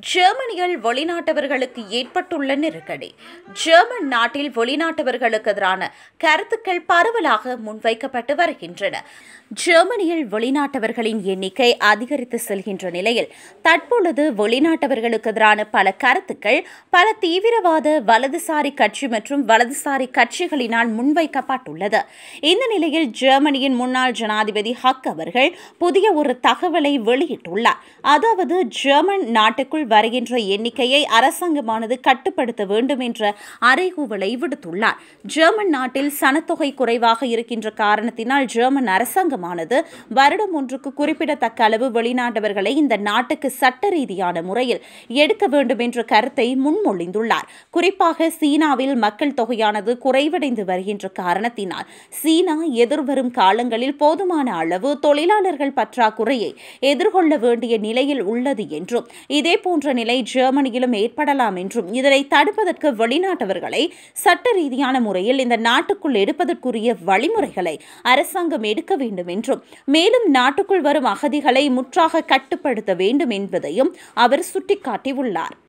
ஜெர்மனியில் வெளிநாட்டவர்களுக்கு ஏற்பட்டுள்ள நெருக்கடி. ஜெர்மன் நாட்டில் வெளிநாட்டவர்களுக்கு எதிரான கருத்துக்கள் பரவலாக முன்வைக்கப்பட்டு வருகின்றன. ஜெர்மனியில் வெளிநாட்டவர்களின் எண்ணிக்கை அதிகரித்து செல்கின்ற நிலையில் தற்பொழுது வெளிநாட்டவர்களுக்கு எதிரான பல கருத்துக்கள் பல தீவிரவாத வலதுசாரி கட்சி மற்றும் வலதுசாரி கட்சிகளினால் முன்வைக்கப்பட்டுள்ளது. இந்த நிலையில் ஜெர்மனியின் முன்னாள் ஜனாதிபதி ஹக் அவர்கள் புதிய ஒரு தகவலை வெளியிட்டுள்ளார். அதாவது ஜெர்மன் நாட்டுக்குள் வருகின்ற எண்ணிக்கையை அரசாங்கமானது கட்டுப்படுத்த வேண்டும் என்ற அறைகூவலை விடுத்துள்ளார். ஜெர்மன் நாட்டில் சனத்தொகை குறைவாக இருக்கின்ற காரணத்தினால் ஜெர்மன் அரசாங்கமானது வருடம் ஒன்றுக்கு குறிப்பிடத்தக்க அளவு வெளிநாட்டவர்களை இந்த நாட்டுக்கு சட்ட ரீதியான முறையில் எடுக்க வேண்டும் என்ற கருத்தை முன்மொழிந்துள்ளார். குறிப்பாக சீனாவில் மக்கள் தொகையானது குறைவடைந்து வருகின்ற காரணத்தினால் சீனா எதிர்வரும் காலங்களில் போதுமான அளவு தொழிலாளர்கள் பற்றாக்குறையை எதிர்கொள்ள வேண்டிய நிலையில் உள்ளது என்றும் இதே போன்ற நிலை ஜெர்மனியிலும் ஏற்படலாம் என்றும் இதனை தடுப்பதற்கு வெளிநாட்டவர்களை சட்ட ரீதியான முறையில் இந்த நாட்டுக்குள் எடுப்பதற்குரிய வழிமுறைகளை அரசாங்கம் எடுக்க வேண்டும் என்றும் மேலும் நாட்டுக்குள் வரும் அகதிகளை முற்றாக கட்டுப்படுத்த வேண்டும் என்பதையும் அவர் சுட்டிக்காட்டியுள்ளார்.